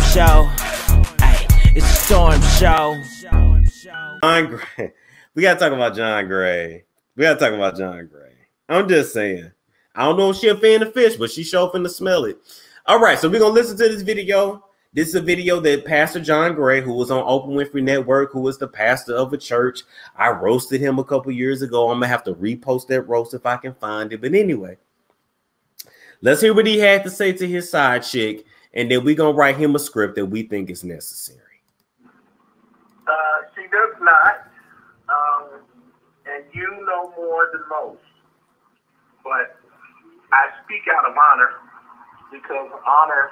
storm show. Hey, it's a storm show. John Gray. We gotta talk about John Gray. We gotta talk about John Gray. I'm just saying. I don't know if she a fan of fish, but she sure finna smell it. All right, so we're gonna listen to this video. This is a video that Pastor John Gray, who was on Oprah Winfrey Network, who was the pastor of a church. I roasted him a couple years ago. I'm gonna have to repost that roast if I can find it. But anyway, let's hear what he had to say to his side chick, and then we're gonna write him a script that we think is necessary. Uh, she does not, um, and you know more than most. But I speak out of honor because honor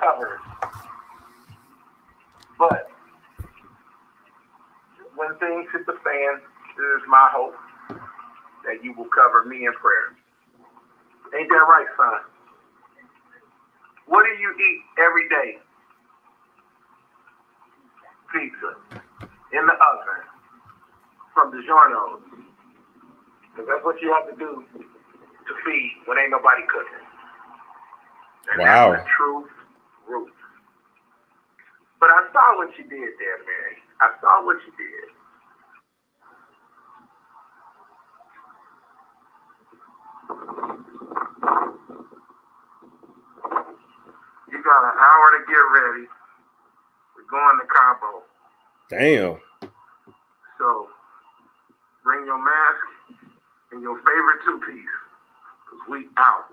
covers. But when things hit the fan, it is my hope that you will cover me in prayer. Ain't that right, son? What do you eat every day? Pizza in the oven from DiGiorno's. Because that's what you have to do to feed when ain't nobody cooking. And Wow. that's the truth root. But I saw what you did there, Mary. I saw what you did. You got an hour to get ready. We're going to Cabo. Damn. So bring your mask and your favorite two piece. Cause we out.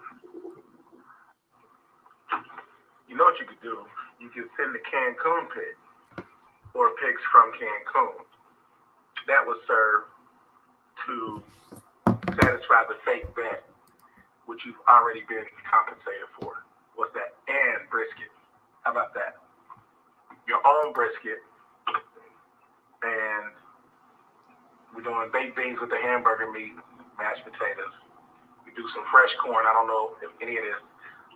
You know what you could do? You could send the Cancun pig or pigs from Cancun. That would serve to satisfy the fake bet, which you've already been compensated for. What's that? And brisket. How about that? Your own brisket and we're doing baked beans with the hamburger meat, mashed potatoes. We do some fresh corn. I don't know if any of this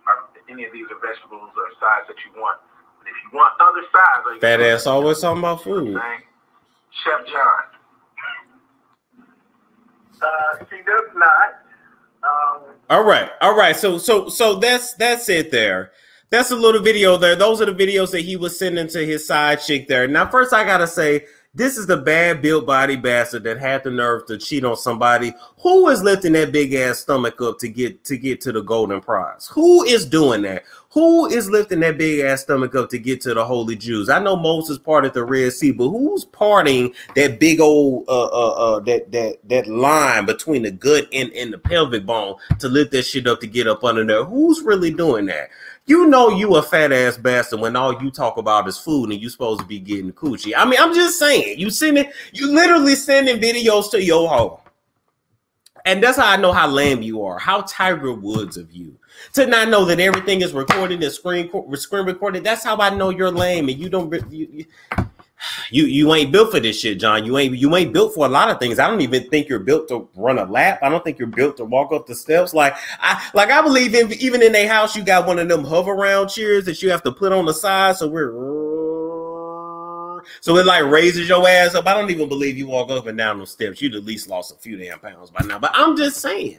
are any of these are vegetables or sides that you want. But if you want other sides, or you Fat ass always talking about food. Chef John. Uh, she does not. Um, All right, all right. So so so that's that's it there. That's a little video there. Those are the videos that he was sending to his side chick there. Now, first I gotta say, this is the bad built body bastard that had the nerve to cheat on somebody who is lifting that big ass stomach up to get to get to the golden prize. Who is doing that? Who is lifting that big ass stomach up to get to the holy Jews? I know Moses parted the Red Sea, but who's parting that big old uh uh, uh that that that line between the gut and, and the pelvic bone to lift that shit up to get up under there? Who's really doing that? You know you a fat ass bastard when all you talk about is food and you supposed to be getting coochie. I mean, I'm just saying, you sending you literally sending videos to your hoe. And that's how I know how lame you are. How Tiger Woods of you to not know that everything is recorded and screen screen recorded. That's how I know you're lame and you don't you, you you you ain't built for this shit, John. You ain't you ain't built for a lot of things. I don't even think you're built to run a lap. I don't think you're built to walk up the steps. Like I like I believe in even in a house you got one of them hover around chairs that you have to put on the side so we're so it like raises your ass up. I don't even believe you walk up and down those steps. You'd at least lost a few damn pounds by now. But I'm just saying.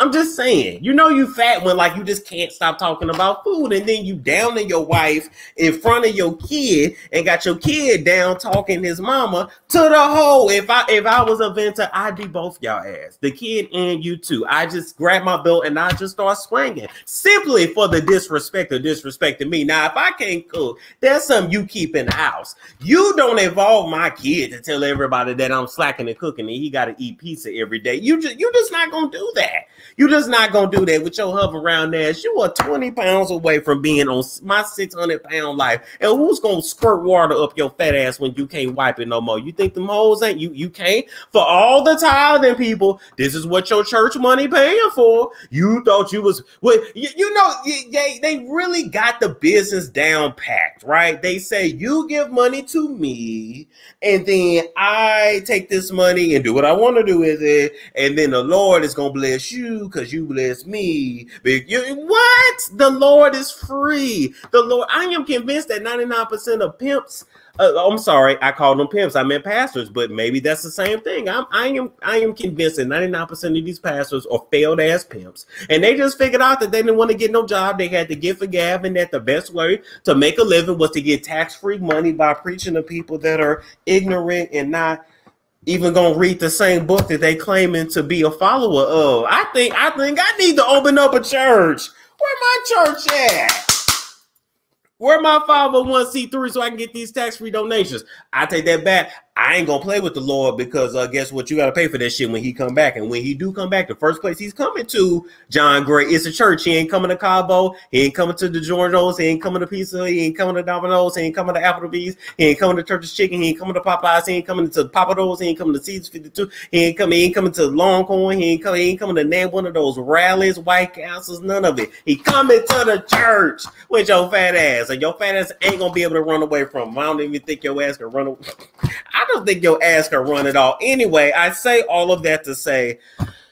I'm just saying, you know, you fat when like you just can't stop talking about food, and then you downing your wife in front of your kid and got your kid down talking his mama to the hole. If I if I was Aventer, I'd be both y'all ass, the kid and you too. I just grab my belt and I just start swinging simply for the disrespect or disrespecting me. Now, if I can't cook, that's something you keep in the house. You don't involve my kid to tell everybody that I'm slacking and cooking and he got to eat pizza every day. You just you just not gonna do that. You just not gonna do that with your hover around ass. You are 20 pounds away from being on my 600 pound life. And who's gonna squirt water up your fat ass when you can't wipe it no more? You think them hoes ain't you? You can't for all the tithing people. This is what your church money paying for. You thought you was well, you, you know they they really got the business down packed, right? They say you give money to me, and then I take this money and do what I want to do with it, and then the Lord is gonna bless you you because you bless me. But you, what? The Lord is free. The Lord, I am convinced that 99% of pimps uh, I'm sorry, I called them pimps. I meant pastors, but maybe that's the same thing. I'm, I am, I am convinced that 99% of these pastors are failed ass pimps, and they just figured out that they didn't want to get no job. They had to get for gab, and that the best way to make a living was to get tax free money by preaching to people that are ignorant and not even gonna read the same book that they claiming to be a follower of. I think, I think I need to open up a church. Where my church at? Where my 501c3 so I can get these tax-free donations? I take that back. I ain't gonna play with the Lord because uh, guess what? You gotta pay for that shit when he come back. And when he do come back, the first place he's coming to, John Gray, is a church. He ain't coming to Cabo. He ain't coming to DiGiorno's. He ain't coming to Pizza. He ain't coming to Domino's. He ain't coming to Applebee's. He ain't coming to Church's Chicken. He ain't coming to Popeyes. He ain't coming to Pappadeaux. He ain't coming to Seasons 52. He ain't coming. He ain't coming to Longhorn. He ain't coming. He ain't coming to name one of those rallies, White Castles, none of it. He coming to the church with your fat ass, and your fat ass ain't gonna be able to run away from. Him. I don't even think your ass can run away. I don't think your ass can run it all. Anyway, I say all of that to say,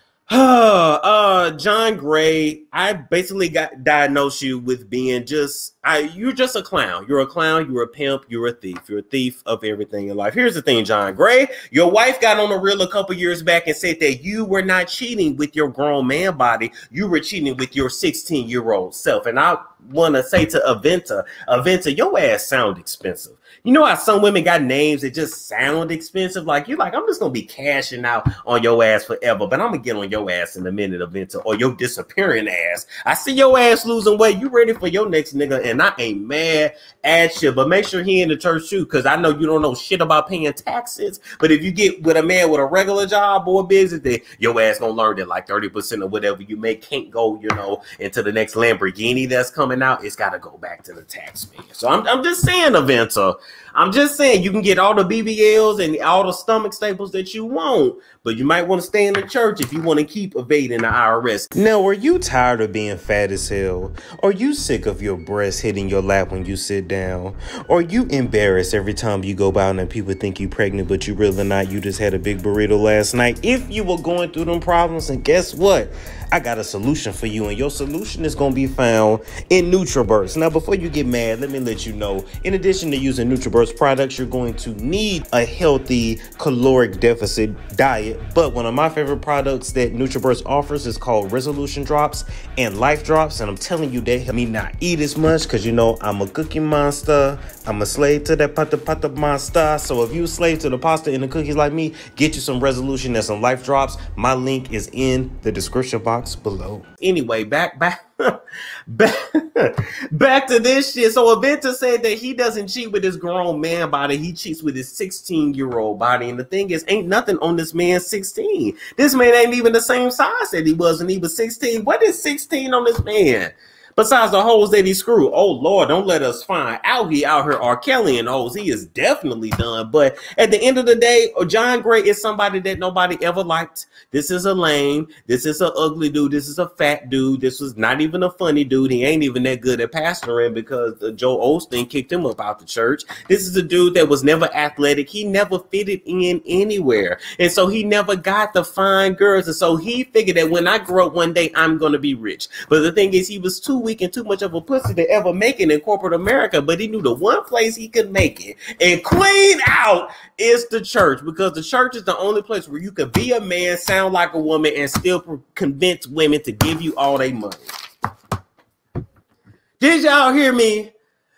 uh, John Gray, I basically got diagnosed you with being just, I, you're just a clown. You're a clown. You're a pimp. You're a thief. You're a thief of everything in life. Here's the thing, John Gray. Your wife got on the reel a couple years back and said that you were not cheating with your grown man body. You were cheating with your 16 year old self. And I want to say to Aventer, Aventer, your ass sound expensive. You know how some women got names that just sound expensive? Like you're like, I'm just gonna be cashing out on your ass forever, but I'm gonna get on your ass in a minute, Aventer, or your disappearing ass. I see your ass losing weight. You ready for your next nigga, and I ain't mad at you. But make sure he in the church too, because I know you don't know shit about paying taxes. But if you get with a man with a regular job or business, then your ass gonna learn that like 30% of whatever you make can't go, you know, into the next Lamborghini that's coming out. It's gotta go back to the tax man. So I'm, I'm just saying, Aventer. I'm just saying you can get all the BBLs and all the stomach staples that you want, but you might want to stay in the church if you want to keep evading the IRS. Now, are you tired of being fat as hell? Are you sick of your breasts hitting your lap when you sit down? Are you embarrassed every time you go by and people think you pregnant, but you really not? You just had a big burrito last night. If you were going through them problems, and guess what? I got a solution for you, and your solution is going to be found in NutraBurst. Now, before you get mad, let me let you know in addition to using NutraBurst products, you're going to need a healthy caloric deficit diet. But one of my favorite products that NutraBurst offers is called Resolution Drops and Life Drops. And I'm telling you, they help me not eat as much because you know I'm a cookie monster. I'm a slave to that pata pata monster. So if you slave to the pasta and the cookies like me, get you some Resolution and some Life Drops. My link is in the description box box below. Anyway, back back back back to this shit. So Aventer said that he doesn't cheat with his grown man body, he cheats with his 16 year old body. And the thing is, ain't nothing on this man 16. This man ain't even the same size that he was when he was 16. What is 16 on this man? Besides the holes that he screwed, oh Lord, don't let us find out he out here R. Kelly and holes. He is definitely done. But at the end of the day, John Gray is somebody that nobody ever liked. This is a lame. This is an ugly dude. This is a fat dude. This was not even a funny dude. He ain't even that good at pastoring because Joel Osteen kicked him up out the church. This is a dude that was never athletic. He never fitted in anywhere, and so he never got the fine girls. And so he figured that when I grow up one day, I'm gonna be rich. But the thing is, he was too weak and too much of a pussy to ever make it in corporate America. But he knew the one place he could make it and clean out is the church because the church is the only place where you can be a man, sound like a woman, and still convince women to give you all their money. Did y'all hear me?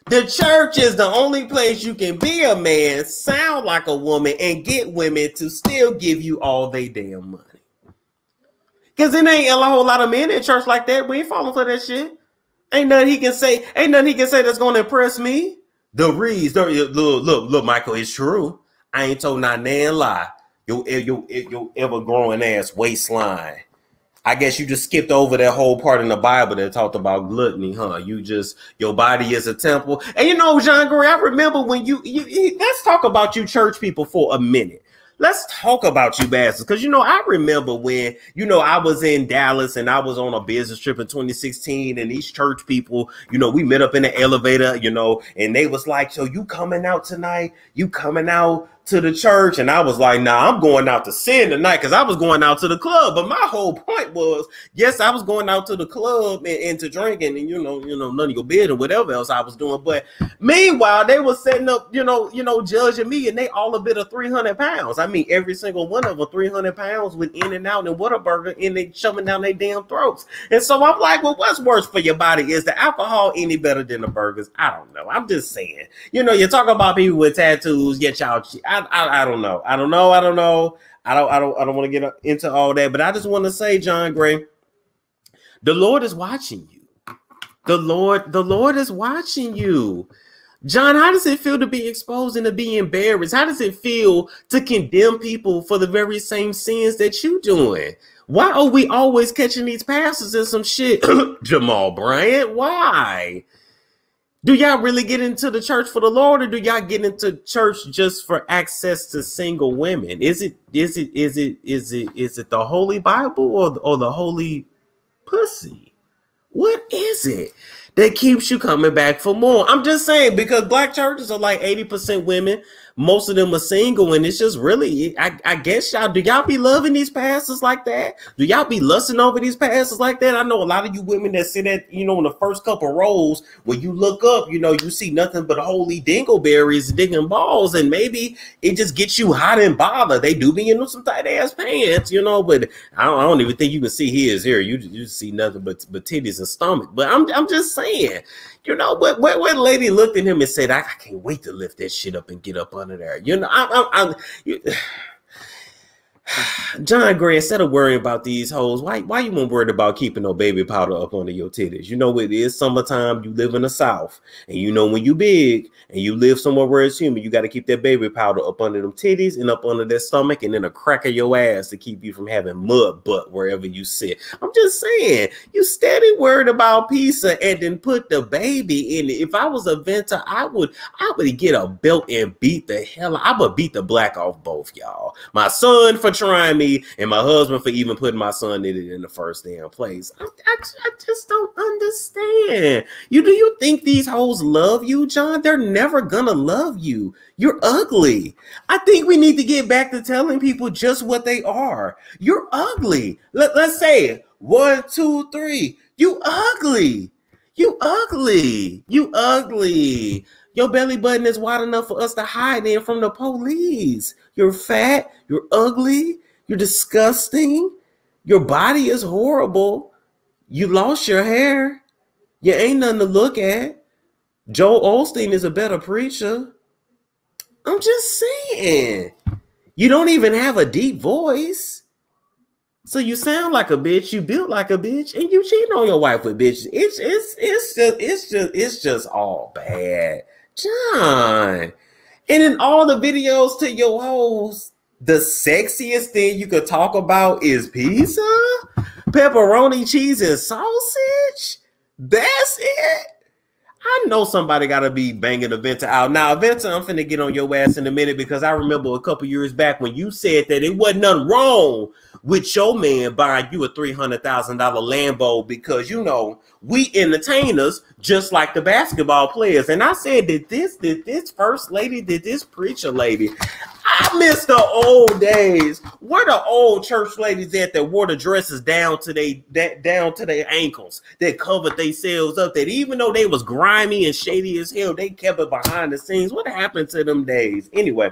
The church is the only place you can be a man, sound like a woman, and get women to still give you all they damn money. Because it ain't a whole lot of men in church like that. We ain't falling for that shit. Ain't nothing he can say. Ain't nothing he can say that's gonna impress me. The reads, look, look, look, Michael, it's true. I ain't told not nan lie. Your, eh, your, eh, your ever growing ass waistline. I guess you just skipped over that whole part in the Bible that talked about gluttony, huh? You just your body is a temple, and you know, John Gray. I remember when you, you let's talk about you church people for a minute let's talk about you bastards. Because you know, I remember when you know I was in Dallas and I was on a business trip in 2016, and these church people, you know, we met up in the elevator, you know, and they was like, "So you coming out tonight? You coming out to the church and I was like, nah, I'm going out to sin tonight because I was going out to the club. But my whole point was, yes, I was going out to the club and, and to drinking and you know, you know, none of your bed or whatever else I was doing. But meanwhile, they were setting up, you know, you know, judging me and they all a bit of 300 pounds. I mean, every single one of them 300 pounds with in and out and Whataburger and they shoving down their damn throats. And so I'm like, well, what's worse for your body? Is the alcohol any better than the burgers? I don't know. I'm just saying. You know, you talk about people with tattoos, yet y'all. I, I, I don't know. I don't know. I don't know. I don't. I don't. I don't want to get into all that. But I just want to say, John Gray, the Lord is watching you. The Lord, the Lord is watching you. John, how does it feel to be exposed and to be embarrassed? How does it feel to condemn people for the very same sins that you doing? Why are we always catching these pastors in some shit? Jamal Bryant, why? Do y'all really get into the church for the Lord, or do y'all get into church just for access to single women? Is it is it is it is it is it the Holy Bible or or the Holy Pussy? What is it that keeps you coming back for more? I'm just saying because black churches are like 80% women, most of them are single, and it's just really, I, I guess y'all do y'all be loving these pastors like that? Do y'all be lusting over these pastors like that? I know a lot of you women that sit at you know in the first couple rows when you look up, you know, you see nothing but holy dingleberries digging balls, and maybe it just gets you hot and bothered. They do be in some tight ass pants, you know, but I don't, I don't even think you can see his here. You you see nothing but but titties and stomach. But I'm I'm just saying, you know, what what, what lady looked at him and said, I, I, can't wait to lift that shit up and get up under there. You know, I'm, I'm, I'm you, John Gray, instead of worrying about these hoes, why why you want worried about keeping no baby powder up under your titties? You know it is summertime. You live in the south, and you know when you big and you live somewhere where it's humid, you got to keep that baby powder up under them titties and up under that stomach, and then a crack of your ass to keep you from having mud butt wherever you sit. I'm just saying, you steady worried about pizza and then put the baby in it. If I was Aventer, I would I would get a belt and beat the hell. I would beat the black off both y'all. My son for trying me and my husband for even putting my son in it in the first damn place. I, I, I just don't understand. You do you think these hoes love you, John? They're never gonna love you. You're ugly. I think we need to get back to telling people just what they are. You're ugly. Let, let's say one, two, three. You ugly. You ugly. You ugly. Your belly button is wide enough for us to hide in from the police. You're fat, you're ugly, you're disgusting, your body is horrible. You lost your hair. You ain't nothing to look at. Joel Osteen is a better preacher. I'm just saying. You don't even have a deep voice. So you sound like a bitch, you built like a bitch, and you cheating on your wife with bitches. It's it's it's just it's just it's just all bad. John. And in all the videos to your hoes, the sexiest thing you could talk about is pizza, pepperoni, cheese, and sausage. That's it. I know somebody got to be banging Aventer out. Now, Aventer, I'm finna get on your ass in a minute because I remember a couple years back when you said that it wasn't nothing wrong with your man buying you a $300,000 Lambo because, you know, we entertainers just like the basketball players. And I said, did this, did this first lady, did this preacher lady? I miss the old days. Where the old church ladies at that wore the dresses down to they that down to their ankles, that covered themselves up, that even though they was grimy and shady as hell, they kept it behind the scenes. What happened to them days? Anyway,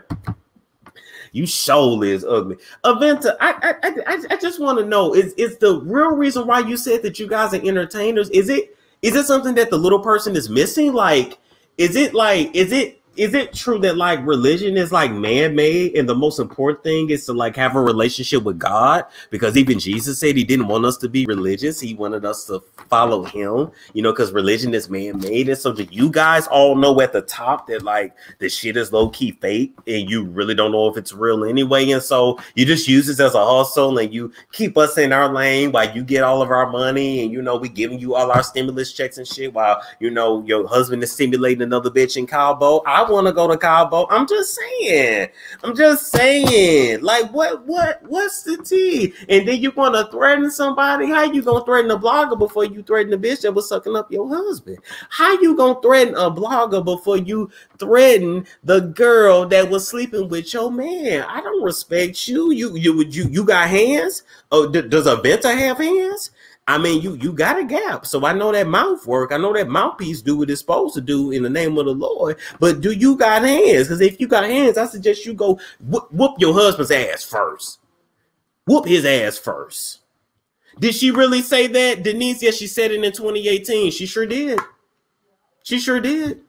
you show is ugly. Aventer, I I I, I just want to know is is the real reason why you said that you guys are entertainers? Is it is it something that the little person is missing? Like, is it like is it is it true that like religion is like man-made and the most important thing is to like have a relationship with God? Because even Jesus said he didn't want us to be religious. He wanted us to follow him, you know, because religion is man-made. And so do you guys all know at the top that like the shit is low-key fake and you really don't know if it's real anyway. And so you just use this as a hustle and you keep us in our lane while you get all of our money and you know we giving you all our stimulus checks and shit while you know your husband is stimulating another bitch in Cabo. I want to go to Cabo. I'm just saying. I'm just saying. Like, what, what, what's the tea? And then you want to threaten somebody? How you gonna threaten a blogger before you threaten the bitch that was sucking up your husband? How you gonna threaten a blogger before you threaten the girl that was sleeping with your man? I don't respect you. You, you, you, you got hands? Oh, does Aventer have hands? I mean, you you got a gap, so I know that mouth work. I know that mouthpiece do what it's supposed to do in the name of the Lord. But do you got hands? Because if you got hands, I suggest you go whoop, whoop your husband's ass first. Whoop his ass first. Did she really say that, Denise? Yes, she said it in 2018. She sure did. She sure did.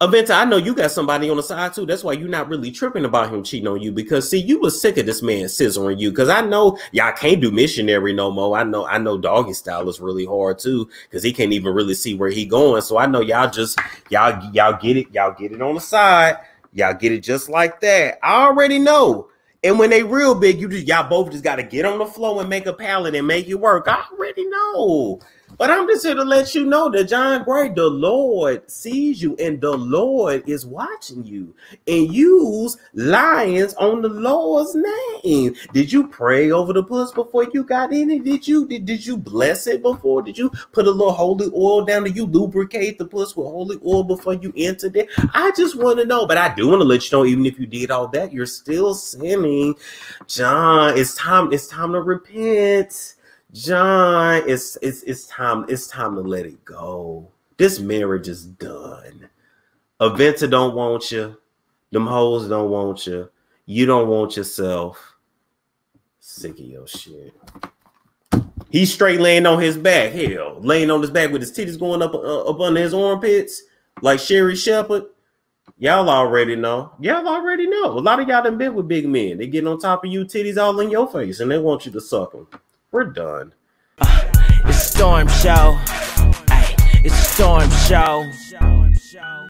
Aventer, I know you got somebody on the side too. That's why you're not really tripping about him cheating on you because see, you was sick of this man scissoring you. Because I know y'all can't do missionary no more. I know, I know doggy style is really hard too, because he can't even really see where he going. So I know y'all just y'all y'all get it, y'all get it on the side, y'all get it just like that. I already know. And when they real big, you just y'all both just gotta get on the flow and make a pallet and make it work. I already know. But I'm just here to let you know that John Gray, the Lord sees you and the Lord is watching you and use lions on the Lord's name. Did you pray over the puss before you got in it? Did you did, did you bless it before? Did you put a little holy oil down? Did you lubricate the puss with holy oil before you entered it? I just want to know, but I do want to let you know, even if you did all that, you're still sinning. John, it's time, it's time to repent. John, it's it's it's time it's time to let it go. This marriage is done. Aventer don't want you. Them hoes don't want you. You don't want yourself. Sick of your shit. He's straight laying on his back. Hell, laying on his back with his titties going up uh, up under his armpits like Sherri Shepherd. Y'all already know. Y'all already know. A lot of y'all done been with big men. They get on top of you, titties all in your face, and they want you to suck them. We're done. Uh, it's Storm Show. Ay, it's Storm Show.